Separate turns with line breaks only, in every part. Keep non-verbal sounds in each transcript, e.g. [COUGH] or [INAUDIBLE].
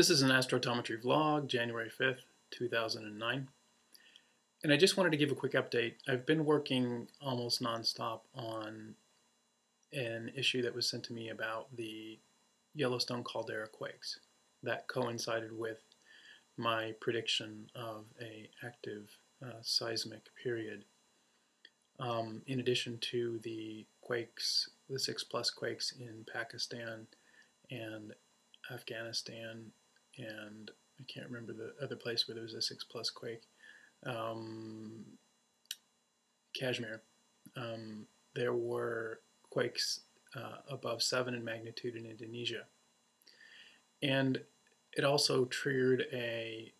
This is an astrotometry vlog, January 5th, 2009. And I just wanted to give a quick update. I've been working almost nonstop on an issue that was sent to me about the Yellowstone caldera quakes that coincided with my prediction of a active uh, seismic period. Um, in addition to the quakes, the 6 plus quakes in Pakistan and Afghanistan and I can't remember the other place where there was a six plus quake. Um, Kashmir. Um, there were quakes uh, above seven in magnitude in Indonesia, and it also triggered a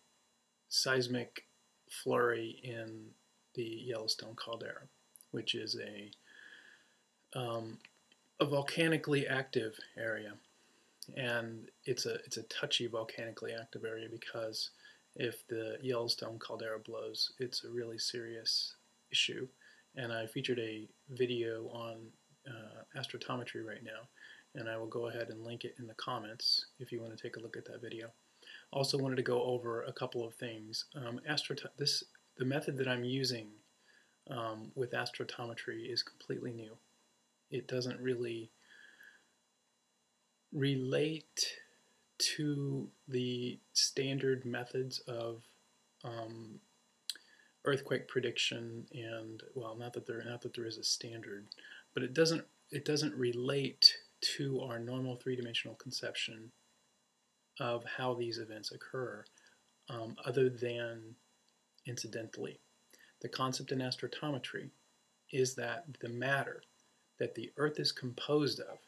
seismic flurry in the Yellowstone caldera, which is a um, a volcanically active area and it's a it's a touchy volcanically active area because if the Yellowstone caldera blows, it's a really serious issue. And I featured a video on uh, astrotometry right now, and I will go ahead and link it in the comments if you want to take a look at that video. Also wanted to go over a couple of things. Um, this the method that I'm using um, with astrotometry is completely new. It doesn't really relate to the standard methods of um, earthquake prediction and well not that there not that there is a standard but it doesn't it doesn't relate to our normal three-dimensional conception of how these events occur um, other than incidentally. The concept in astrotometry is that the matter that the earth is composed of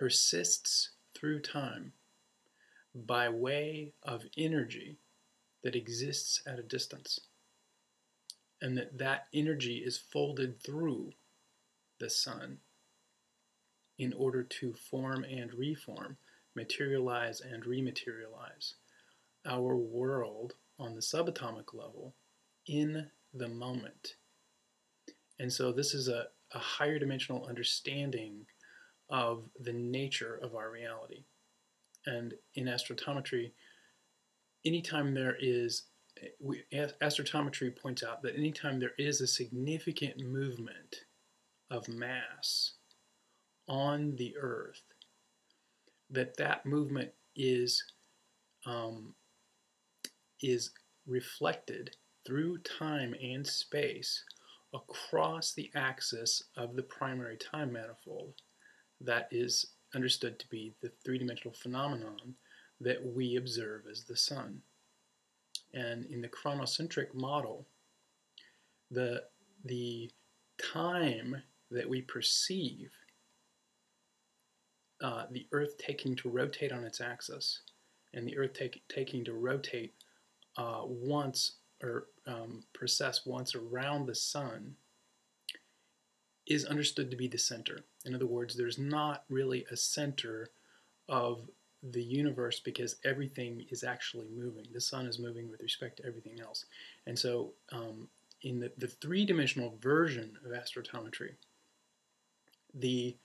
persists through time by way of energy that exists at a distance and that that energy is folded through the sun in order to form and reform, materialize and rematerialize our world on the subatomic level in the moment. And so this is a, a higher dimensional understanding of the nature of our reality. And in astrotometry, anytime there is, we, astrotometry points out that anytime there is a significant movement of mass on the Earth, that that movement is um, is reflected through time and space across the axis of the primary time manifold that is understood to be the three-dimensional phenomenon that we observe as the sun. And in the chronocentric model, the, the time that we perceive uh, the Earth taking to rotate on its axis and the Earth take, taking to rotate uh, once or um, process once around the sun is understood to be the center. In other words, there's not really a center of the universe because everything is actually moving. The sun is moving with respect to everything else. And so um, in the, the three-dimensional version of astrotometry, the,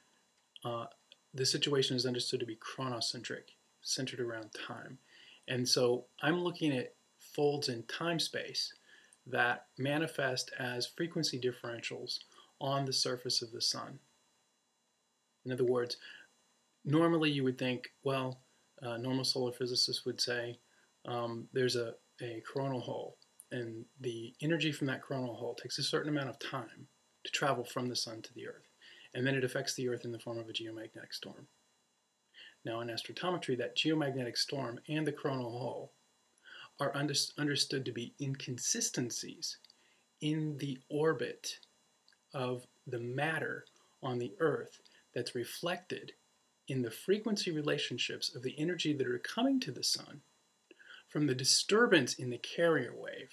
uh, the situation is understood to be chronocentric, centered around time. And so I'm looking at folds in time-space that manifest as frequency differentials on the surface of the sun. In other words, normally you would think, well, normal solar physicists would say um, there's a, a coronal hole, and the energy from that coronal hole takes a certain amount of time to travel from the sun to the Earth, and then it affects the Earth in the form of a geomagnetic storm. Now, in astrotometry, that geomagnetic storm and the coronal hole are under understood to be inconsistencies in the orbit of the matter on the Earth that's reflected in the frequency relationships of the energy that are coming to the sun from the disturbance in the carrier wave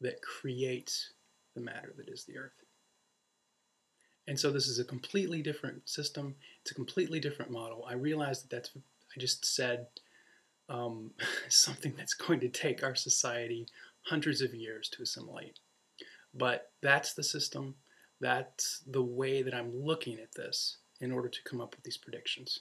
that creates the matter that is the Earth. And so this is a completely different system. It's a completely different model. I realize that that's, I just said um, [LAUGHS] something that's going to take our society hundreds of years to assimilate. But that's the system. That's the way that I'm looking at this in order to come up with these predictions.